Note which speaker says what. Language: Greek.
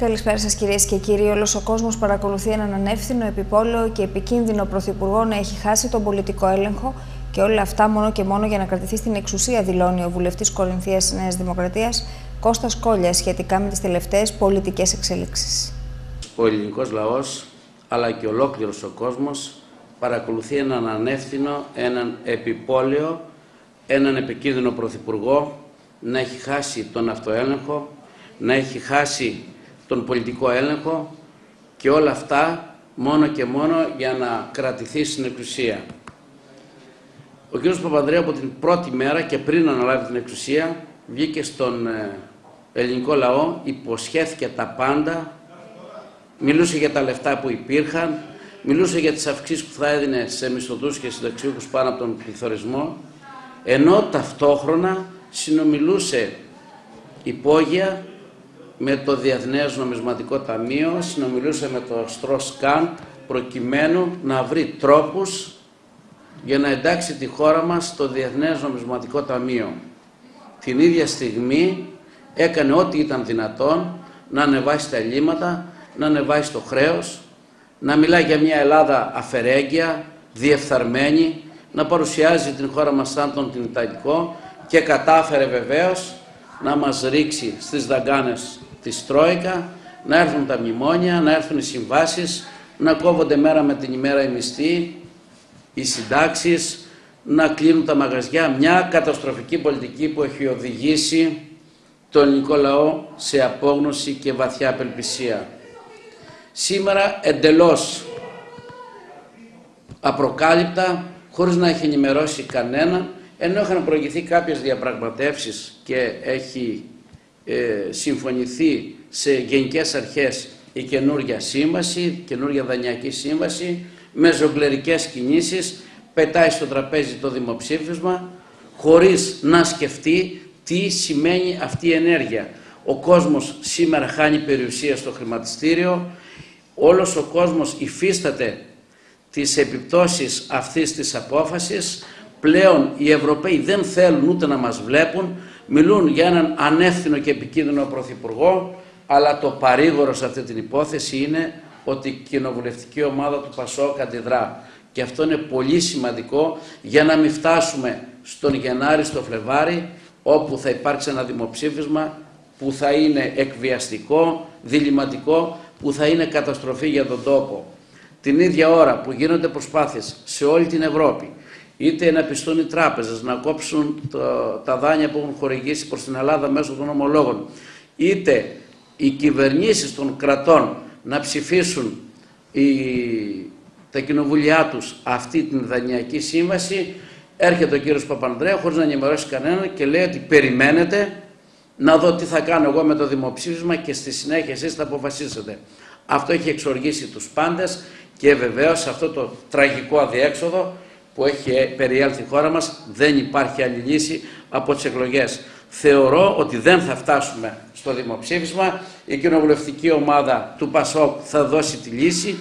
Speaker 1: Καλησπέρα σας, κυρίες και κύριοι. Όλος ο κόσμος παρακολουθεί έναν ανεύθυνο, επιπόλαιο και επικίνδυνο πρωθυπουργό να έχει χάσει τον πολιτικό έλεγχο και όλα αυτά μόνο και μόνο για να κρατηθεί στην εξουσία, δηλώνει ο βουλευτής Κορινθίας Νέας Δημοκρατίας Κώστας Κόλιας σχετικά με τις τελευταίες πολιτικές εξέλιξει.
Speaker 2: Ο ελληνικός λαός αλλά και ολόκληρος ο κόσμος παρακολουθεί έναν ανεύθυνο, έναν επιπόλαιο, έναν επικίνδυνο πρωθυπουργό να έχει χάσει τον αυτοέλεγχο, να έχει χάσει τον πολιτικό έλεγχο και όλα αυτά μόνο και μόνο για να κρατηθεί στην εξουσία. Ο κ. Παπανδρέου από την πρώτη μέρα και πριν αναλάβει την εξουσία βγήκε στον ε, ελληνικό λαό, υποσχέθηκε τα πάντα, μιλούσε για τα λεφτά που υπήρχαν, μιλούσε για τις αυξήσεις που θα έδινε σε μισθωτούς και συνταξιούχους πάνω από τον πληθωρισμό, ενώ ταυτόχρονα συνομιλούσε υπόγεια με το Διεθνές Νομισματικό Ταμείο, συνομιλούσε με το Στροσκάν προκειμένου να βρει τρόπους για να εντάξει τη χώρα μας στο Διεθνές Νομισματικό Ταμείο. Την ίδια στιγμή έκανε ό,τι ήταν δυνατόν να ανεβάσει τα ελλείμματα, να ανεβάσει το χρέος, να μιλάει για μια Ελλάδα αφαιρέγγια, διεφθαρμένη, να παρουσιάζει την χώρα μας σαν τον την Ιταλικό και κατάφερε βεβαίως να μας ρίξει στις δαγκάνες της Τρόικα, να έρθουν τα μνημόνια, να έρθουν οι συμβάσεις, να κόβονται μέρα με την ημέρα οι μισθοί, οι συντάξεις, να κλείνουν τα μαγαζιά. Μια καταστροφική πολιτική που έχει οδηγήσει τον ελληνικό λαό σε απόγνωση και βαθιά απελπισία. Σήμερα εντελώς απροκάλυπτα, χωρίς να έχει ενημερώσει κανέναν, ενώ είχαν προηγηθεί κάποιες διαπραγματεύσεις και έχει ε, συμφωνηθεί σε γενικές αρχές η καινούργια σύμβαση, καινούργια δανειακή σύμβαση, με ζογκλερικές κινήσεις, πετάει στο τραπέζι το δημοψήφισμα, χωρίς να σκεφτεί τι σημαίνει αυτή η ενέργεια. Ο κόσμος σήμερα χάνει περιουσία στο χρηματιστήριο, όλος ο κόσμος υφίσταται τις επιπτώσεις αυτής της απόφασης, πλέον οι Ευρωπαίοι δεν θέλουν ούτε να μας βλέπουν, μιλούν για έναν ανεύθυνο και επικίνδυνο πρωθυπουργό, αλλά το παρήγορο σε αυτή την υπόθεση είναι ότι η κοινοβουλευτική ομάδα του Πασόκ αντιδρά. Και αυτό είναι πολύ σημαντικό για να μην φτάσουμε στον Γενάρη, στο Φλεβάρι, όπου θα υπάρξει ένα δημοψήφισμα που θα είναι εκβιαστικό, διληματικό, που θα είναι καταστροφή για τον τόπο. Την ίδια ώρα που γίνονται προσπάθειες σε όλη την Ευρώπη είτε να πιστούν οι τράπεζες να κόψουν το, τα δάνεια που έχουν χορηγήσει προς την Ελλάδα μέσω των ομολόγων, είτε οι κυβερνήσεις των κρατών να ψηφίσουν η, τα κοινοβουλιά τους αυτή την δανειακή σύμβαση, έρχεται ο κύριος Παπανδρέου χωρίς να ενημερώσει κανέναν και λέει ότι περιμένετε να δω τι θα κάνω εγώ με το δημοψήφισμα και στη συνέχεια εσείς θα αποφασίσετε. Αυτό έχει εξοργήσει τους πάντες και βεβαίως αυτό το τραγικό αδιέξοδο που έχει περιέλθει η χώρα μας δεν υπάρχει άλλη λύση από τις εκλογές. Θεωρώ ότι δεν θα φτάσουμε στο δημοψήφισμα. Η κοινοβουλευτική ομάδα του ΠΑΣΟΚ θα δώσει τη λύση.